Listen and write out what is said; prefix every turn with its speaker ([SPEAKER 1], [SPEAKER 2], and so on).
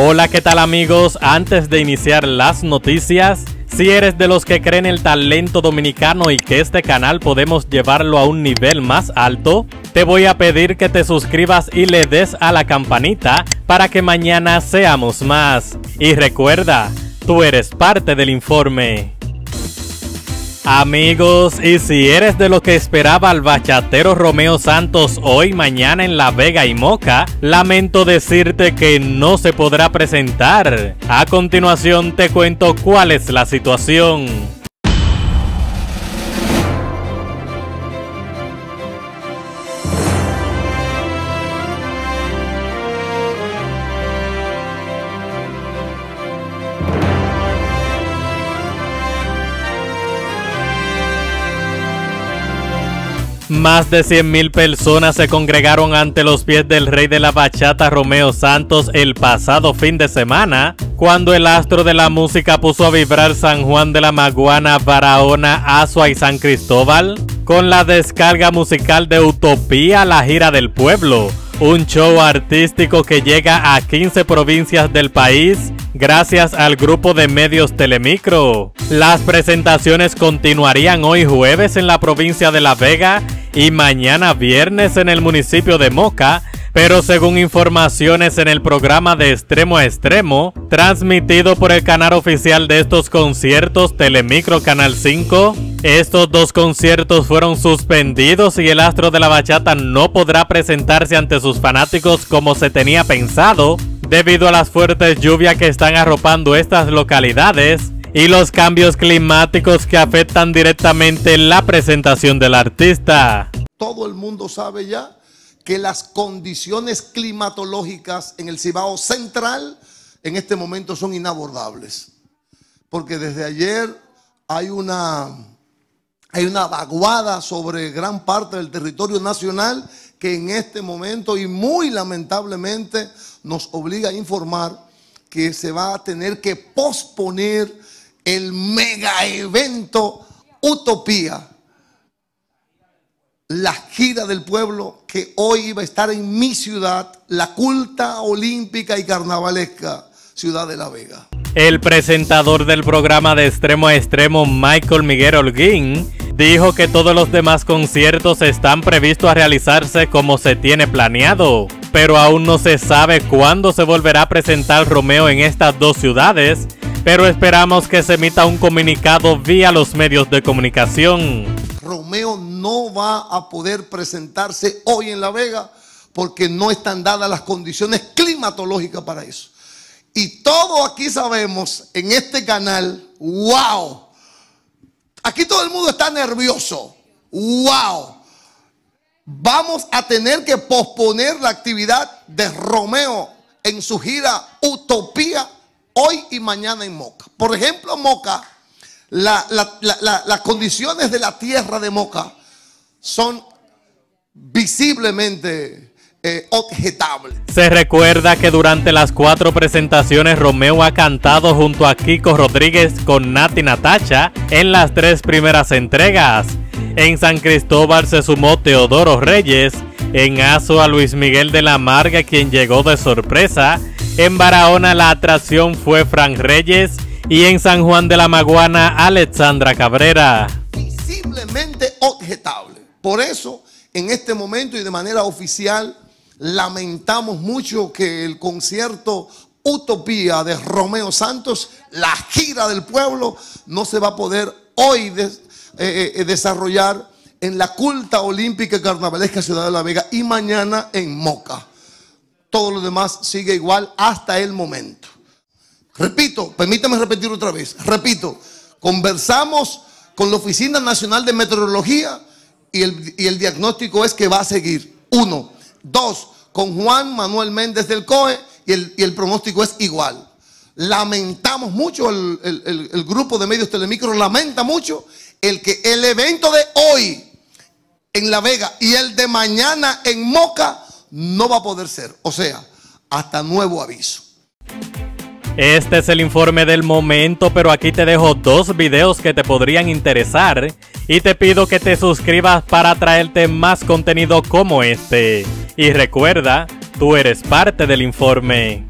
[SPEAKER 1] Hola, ¿qué tal amigos? Antes de iniciar las noticias, si eres de los que creen el talento dominicano y que este canal podemos llevarlo a un nivel más alto, te voy a pedir que te suscribas y le des a la campanita para que mañana seamos más. Y recuerda, tú eres parte del informe. Amigos, y si eres de los que esperaba al bachatero Romeo Santos hoy, mañana en La Vega y Moca, lamento decirte que no se podrá presentar. A continuación te cuento cuál es la situación. Más de 100.000 personas se congregaron ante los pies del rey de la bachata Romeo Santos el pasado fin de semana, cuando el astro de la música puso a vibrar San Juan de la Maguana, Barahona, Azua y San Cristóbal, con la descarga musical de Utopía, la gira del pueblo, un show artístico que llega a 15 provincias del país gracias al grupo de medios Telemicro. Las presentaciones continuarían hoy jueves en la provincia de La Vega y mañana viernes en el municipio de Moca, pero según informaciones en el programa de Extremo a Extremo, transmitido por el canal oficial de estos conciertos Telemicro Canal 5, estos dos conciertos fueron suspendidos y el astro de la bachata no podrá presentarse ante sus fanáticos como se tenía pensado, debido a las fuertes lluvias que están arropando estas localidades y los cambios climáticos que afectan directamente la presentación del artista.
[SPEAKER 2] Todo el mundo sabe ya que las condiciones climatológicas en el Cibao Central en este momento son inabordables. Porque desde ayer hay una, hay una vaguada sobre gran parte del territorio nacional que en este momento y muy lamentablemente nos obliga a informar que se va a tener que posponer el mega evento Utopía, la gira del pueblo que hoy iba a estar en mi ciudad, la culta olímpica y carnavalesca ciudad de La Vega.
[SPEAKER 1] El presentador del programa de extremo a extremo, Michael Miguel Holguín, dijo que todos los demás conciertos están previstos a realizarse como se tiene planeado, pero aún no se sabe cuándo se volverá a presentar Romeo en estas dos ciudades pero esperamos que se emita un comunicado vía los medios de comunicación.
[SPEAKER 2] Romeo no va a poder presentarse hoy en La Vega porque no están dadas las condiciones climatológicas para eso. Y todo aquí sabemos en este canal, wow, aquí todo el mundo está nervioso, wow. Vamos a tener que posponer la actividad de Romeo en su gira Utopía hoy y mañana en Moca. Por ejemplo, Moca, las condiciones de la tierra de Moca son visiblemente eh, objetables.
[SPEAKER 1] Se recuerda que durante las cuatro presentaciones Romeo ha cantado junto a Kiko Rodríguez con Nati Natacha en las tres primeras entregas. En San Cristóbal se sumó Teodoro Reyes, en a Luis Miguel de la Marga quien llegó de sorpresa en Barahona la atracción fue Frank Reyes y en San Juan de la Maguana Alexandra Cabrera.
[SPEAKER 2] Visiblemente objetable. Por eso, en este momento y de manera oficial, lamentamos mucho que el concierto Utopía de Romeo Santos, la gira del pueblo, no se va a poder hoy eh, eh, desarrollar en la culta olímpica carnavalesca Ciudad de la Vega y mañana en Moca todo lo demás sigue igual hasta el momento. Repito, permítame repetir otra vez, repito, conversamos con la Oficina Nacional de Meteorología y el, diagnóstico es que va a seguir. Uno. Dos, con Juan Manuel Méndez del COE y el, pronóstico es igual. Lamentamos mucho, el, el grupo de medios telemicro lamenta mucho el que el evento de hoy en La Vega y el de mañana en Moca no va a poder ser. O sea, hasta nuevo aviso.
[SPEAKER 1] Este es el informe del momento, pero aquí te dejo dos videos que te podrían interesar y te pido que te suscribas para traerte más contenido como este. Y recuerda, tú eres parte del informe.